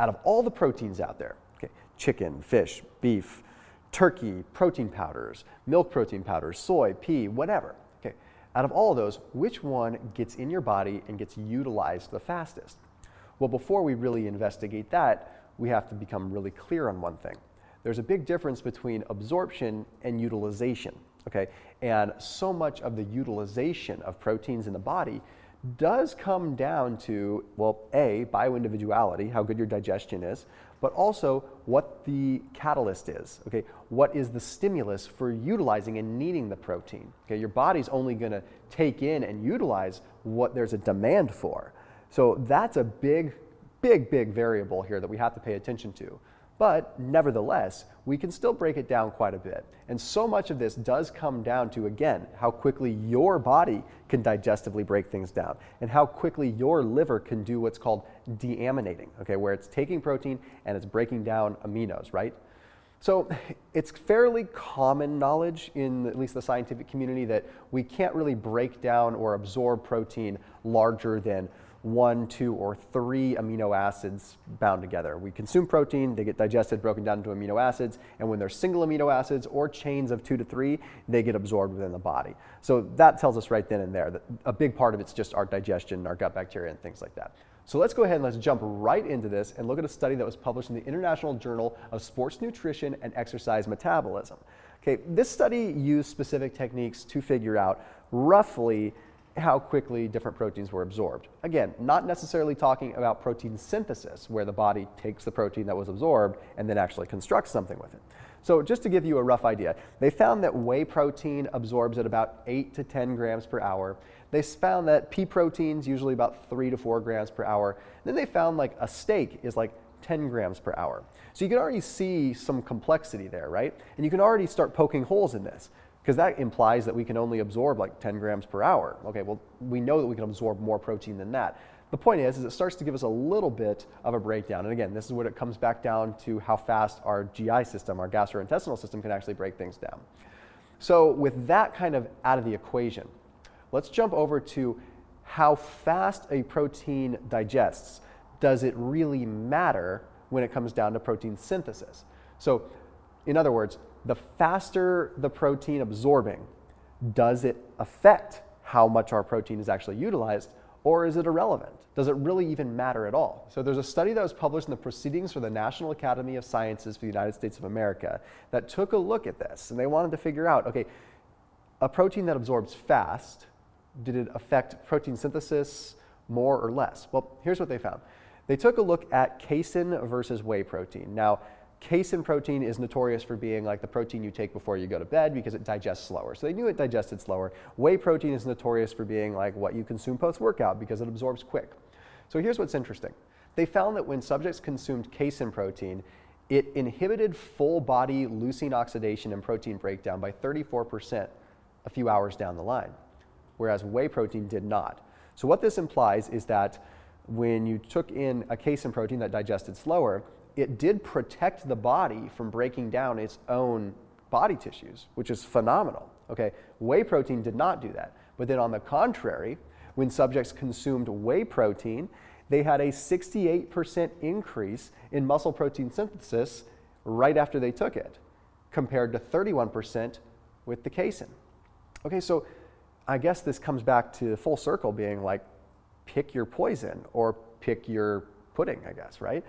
out of all the proteins out there, okay, chicken, fish, beef, turkey, protein powders, milk protein powders, soy, pea, whatever, okay, out of all of those, which one gets in your body and gets utilized the fastest? Well, before we really investigate that, we have to become really clear on one thing. There's a big difference between absorption and utilization, okay? And so much of the utilization of proteins in the body does come down to, well, A, bioindividuality, how good your digestion is, but also what the catalyst is. Okay, what is the stimulus for utilizing and needing the protein? Okay, your body's only going to take in and utilize what there's a demand for. So that's a big, big, big variable here that we have to pay attention to. But nevertheless, we can still break it down quite a bit. And so much of this does come down to, again, how quickly your body can digestively break things down and how quickly your liver can do what's called deaminating, okay, where it's taking protein and it's breaking down aminos, right? So it's fairly common knowledge in at least the scientific community that we can't really break down or absorb protein larger than one, two, or three amino acids bound together. We consume protein, they get digested, broken down into amino acids, and when they're single amino acids or chains of two to three, they get absorbed within the body. So that tells us right then and there that a big part of it's just our digestion, our gut bacteria, and things like that. So let's go ahead and let's jump right into this and look at a study that was published in the International Journal of Sports Nutrition and Exercise Metabolism. Okay, this study used specific techniques to figure out roughly how quickly different proteins were absorbed. Again, not necessarily talking about protein synthesis, where the body takes the protein that was absorbed and then actually constructs something with it. So just to give you a rough idea, they found that whey protein absorbs at about 8 to 10 grams per hour. They found that pea proteins usually about 3 to 4 grams per hour. Then they found like a steak is like 10 grams per hour. So you can already see some complexity there, right? And you can already start poking holes in this because that implies that we can only absorb like 10 grams per hour. Okay, well, we know that we can absorb more protein than that. The point is, is it starts to give us a little bit of a breakdown. And again, this is what it comes back down to how fast our GI system, our gastrointestinal system can actually break things down. So with that kind of out of the equation, let's jump over to how fast a protein digests. Does it really matter when it comes down to protein synthesis? So in other words, the faster the protein absorbing, does it affect how much our protein is actually utilized, or is it irrelevant? Does it really even matter at all? So there's a study that was published in the Proceedings for the National Academy of Sciences for the United States of America that took a look at this, and they wanted to figure out, okay, a protein that absorbs fast, did it affect protein synthesis more or less? Well, here's what they found. They took a look at casein versus whey protein. Now, Casein protein is notorious for being like the protein you take before you go to bed because it digests slower. So they knew it digested slower. Whey protein is notorious for being like what you consume post workout because it absorbs quick. So here's what's interesting. They found that when subjects consumed casein protein, it inhibited full body leucine oxidation and protein breakdown by 34% a few hours down the line, whereas whey protein did not. So what this implies is that when you took in a casein protein that digested slower, it did protect the body from breaking down its own body tissues, which is phenomenal. Okay, whey protein did not do that. But then on the contrary, when subjects consumed whey protein, they had a 68% increase in muscle protein synthesis right after they took it, compared to 31% with the casein. Okay, so I guess this comes back to full circle being like pick your poison or pick your pudding, I guess, right?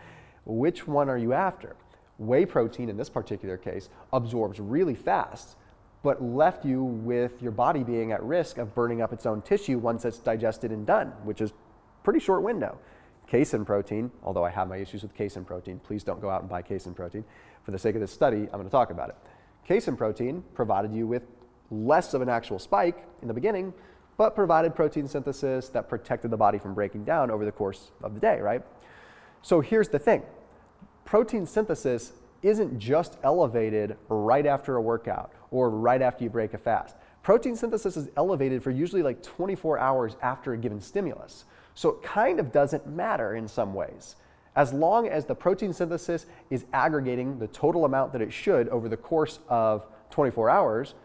Which one are you after? Whey protein, in this particular case, absorbs really fast, but left you with your body being at risk of burning up its own tissue once it's digested and done, which is pretty short window. Casein protein, although I have my issues with casein protein, please don't go out and buy casein protein. For the sake of this study, I'm going to talk about it. Casein protein provided you with less of an actual spike in the beginning, but provided protein synthesis that protected the body from breaking down over the course of the day, right? So here's the thing protein synthesis isn't just elevated right after a workout or right after you break a fast. Protein synthesis is elevated for usually like 24 hours after a given stimulus. So it kind of doesn't matter in some ways. As long as the protein synthesis is aggregating the total amount that it should over the course of 24 hours,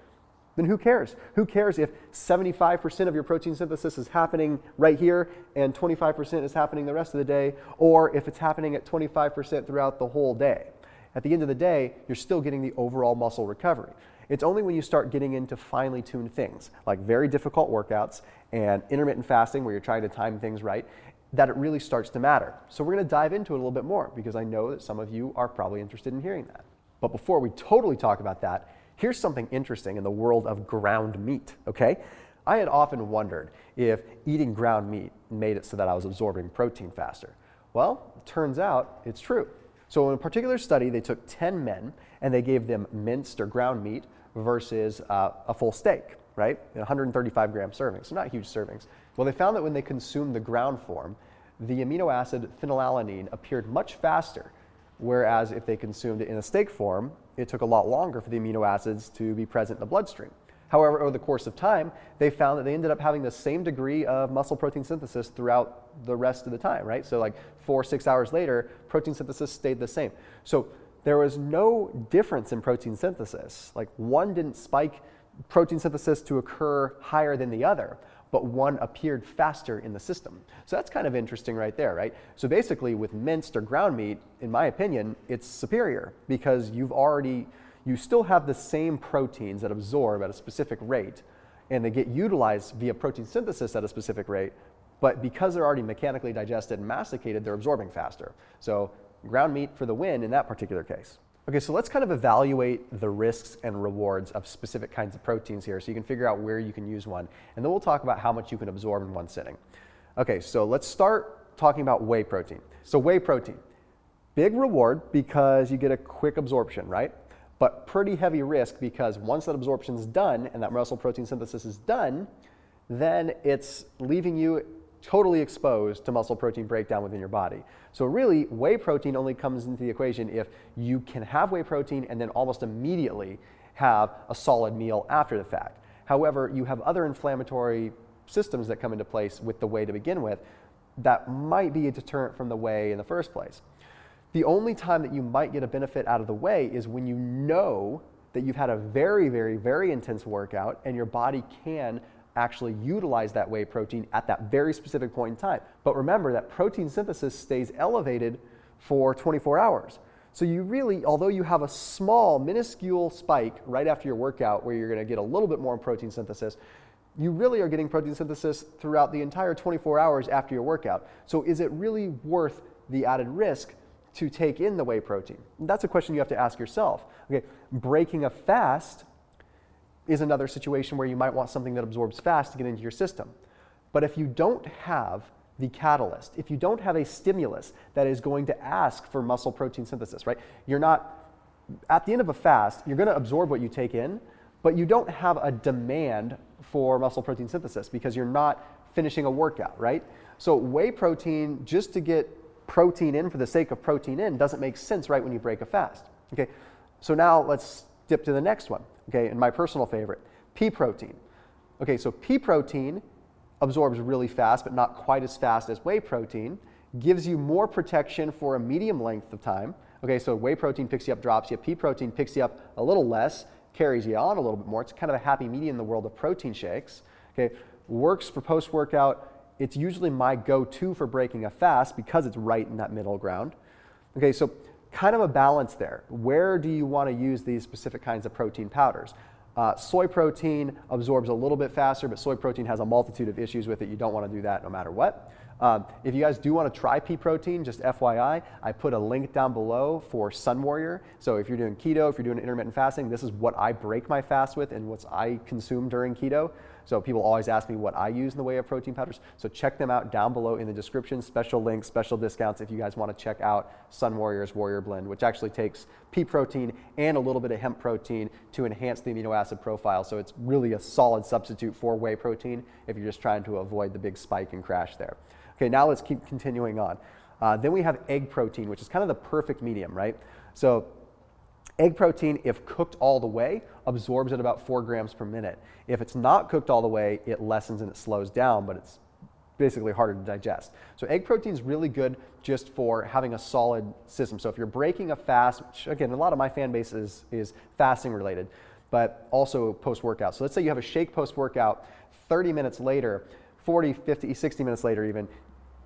then who cares? Who cares if 75% of your protein synthesis is happening right here and 25% is happening the rest of the day, or if it's happening at 25% throughout the whole day? At the end of the day, you're still getting the overall muscle recovery. It's only when you start getting into finely tuned things, like very difficult workouts and intermittent fasting, where you're trying to time things right, that it really starts to matter. So we're going to dive into it a little bit more because I know that some of you are probably interested in hearing that. But before we totally talk about that, here's something interesting in the world of ground meat, okay? I had often wondered if eating ground meat made it so that I was absorbing protein faster. Well, turns out it's true. So in a particular study, they took 10 men and they gave them minced or ground meat versus uh, a full steak, right? 135 gram servings, so not huge servings. Well, they found that when they consumed the ground form, the amino acid phenylalanine appeared much faster, whereas if they consumed it in a steak form, it took a lot longer for the amino acids to be present in the bloodstream. However, over the course of time, they found that they ended up having the same degree of muscle protein synthesis throughout the rest of the time, right? So, like four, six hours later, protein synthesis stayed the same. So, there was no difference in protein synthesis. Like, one didn't spike protein synthesis to occur higher than the other but one appeared faster in the system. So that's kind of interesting right there, right? So basically with minced or ground meat, in my opinion, it's superior because you've already, you still have the same proteins that absorb at a specific rate and they get utilized via protein synthesis at a specific rate, but because they're already mechanically digested and masticated, they're absorbing faster. So ground meat for the win in that particular case. Okay, so let's kind of evaluate the risks and rewards of specific kinds of proteins here so you can figure out where you can use one. And then we'll talk about how much you can absorb in one sitting. Okay, so let's start talking about whey protein. So, whey protein, big reward because you get a quick absorption, right? But pretty heavy risk because once that absorption is done and that muscle protein synthesis is done, then it's leaving you totally exposed to muscle protein breakdown within your body. So really, whey protein only comes into the equation if you can have whey protein and then almost immediately have a solid meal after the fact. However, you have other inflammatory systems that come into place with the whey to begin with that might be a deterrent from the whey in the first place. The only time that you might get a benefit out of the whey is when you know that you've had a very, very, very intense workout and your body can actually utilize that whey protein at that very specific point in time. But remember that protein synthesis stays elevated for 24 hours. So you really, although you have a small, minuscule spike right after your workout where you're going to get a little bit more protein synthesis, you really are getting protein synthesis throughout the entire 24 hours after your workout. So is it really worth the added risk to take in the whey protein? That's a question you have to ask yourself. Okay, breaking a fast is another situation where you might want something that absorbs fast to get into your system. But if you don't have the catalyst, if you don't have a stimulus that is going to ask for muscle protein synthesis, right? You're not, at the end of a fast, you're going to absorb what you take in, but you don't have a demand for muscle protein synthesis because you're not finishing a workout, right? So whey protein, just to get protein in for the sake of protein in, doesn't make sense right when you break a fast. Okay, so now let's dip to the next one okay, and my personal favorite, pea protein. Okay, so pea protein absorbs really fast, but not quite as fast as whey protein, gives you more protection for a medium length of time. Okay, so whey protein picks you up, drops you. Pea protein picks you up a little less, carries you on a little bit more. It's kind of a happy medium in the world of protein shakes. Okay, works for post workout. It's usually my go to for breaking a fast because it's right in that middle ground. Okay, so kind of a balance there. Where do you want to use these specific kinds of protein powders? Uh, soy protein absorbs a little bit faster, but soy protein has a multitude of issues with it. You don't want to do that no matter what. Um, if you guys do want to try pea protein, just FYI, I put a link down below for SunWarrior. So if you're doing keto, if you're doing intermittent fasting, this is what I break my fast with and what I consume during keto. So people always ask me what I use in the way of protein powders. So check them out down below in the description. Special links, special discounts if you guys want to check out SunWarrior's Warrior Blend, which actually takes pea protein and a little bit of hemp protein to enhance the amino acid profile. So it's really a solid substitute for whey protein if you're just trying to avoid the big spike and crash there. Okay, now let's keep continuing on. Uh, then we have egg protein, which is kind of the perfect medium, right? So Egg protein, if cooked all the way, absorbs at about four grams per minute. If it's not cooked all the way, it lessens and it slows down, but it's basically harder to digest. So egg protein is really good just for having a solid system. So if you're breaking a fast, which again, a lot of my fan base is, is fasting related, but also post workout. So let's say you have a shake post workout, 30 minutes later, 40, 50, 60 minutes later, even,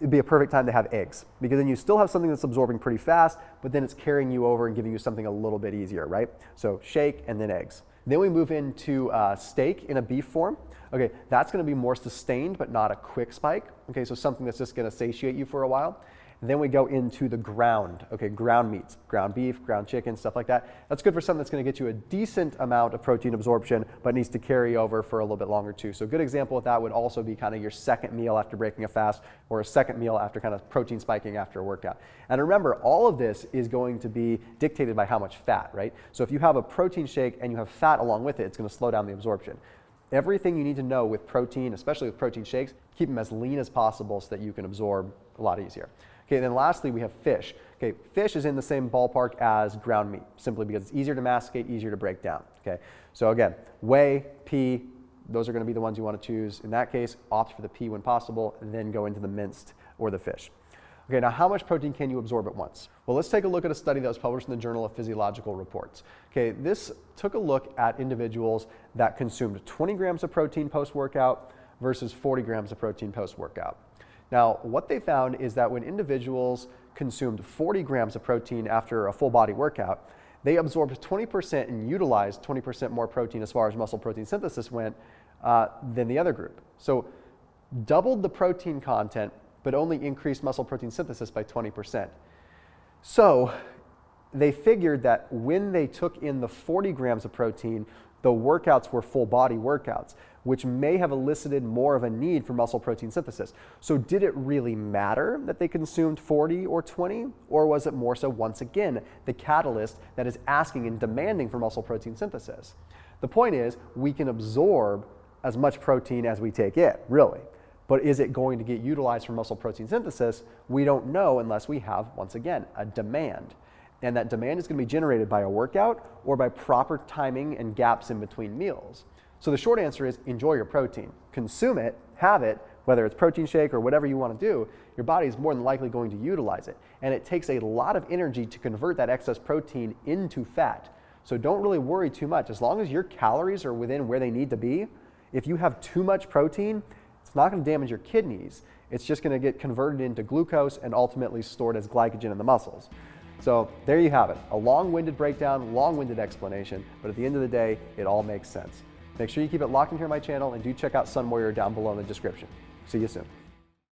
it'd be a perfect time to have eggs because then you still have something that's absorbing pretty fast, but then it's carrying you over and giving you something a little bit easier, right? So shake and then eggs. Then we move into uh, steak in a beef form. Okay, that's going to be more sustained, but not a quick spike. Okay, so something that's just going to satiate you for a while. Then we go into the ground, okay, ground meats, ground beef, ground chicken, stuff like that. That's good for something that's gonna get you a decent amount of protein absorption, but needs to carry over for a little bit longer too. So a good example of that would also be kind of your second meal after breaking a fast or a second meal after kind of protein spiking after a workout. And remember, all of this is going to be dictated by how much fat, right? So if you have a protein shake and you have fat along with it, it's gonna slow down the absorption. Everything you need to know with protein, especially with protein shakes, keep them as lean as possible so that you can absorb a lot easier. Okay, then lastly, we have fish. Okay, fish is in the same ballpark as ground meat, simply because it's easier to masticate, easier to break down. Okay, so again, whey, pea, those are going to be the ones you want to choose. In that case, opt for the pea when possible, and then go into the minced or the fish. Okay, now how much protein can you absorb at once? Well, let's take a look at a study that was published in the Journal of Physiological Reports. Okay, this took a look at individuals that consumed 20 grams of protein post-workout versus 40 grams of protein post-workout. Now, what they found is that when individuals consumed 40 grams of protein after a full body workout, they absorbed 20% and utilized 20% more protein as far as muscle protein synthesis went uh, than the other group. So, doubled the protein content, but only increased muscle protein synthesis by 20%. So, they figured that when they took in the 40 grams of protein, the workouts were full body workouts, which may have elicited more of a need for muscle protein synthesis. So, did it really matter that they consumed 40 or 20? Or was it more so, once again, the catalyst that is asking and demanding for muscle protein synthesis? The point is, we can absorb as much protein as we take in, really. But is it going to get utilized for muscle protein synthesis? We don't know unless we have, once again, a demand. And that demand is going to be generated by a workout or by proper timing and gaps in between meals. So the short answer is enjoy your protein. Consume it, have it, whether it's protein shake or whatever you want to do, your body is more than likely going to utilize it. And it takes a lot of energy to convert that excess protein into fat. So don't really worry too much. As long as your calories are within where they need to be, if you have too much protein, it's not going to damage your kidneys. It's just going to get converted into glucose and ultimately stored as glycogen in the muscles. So there you have it, a long-winded breakdown, long-winded explanation, but at the end of the day, it all makes sense. Make sure you keep it locked in here on my channel and do check out SunWarrior down below in the description. See you soon.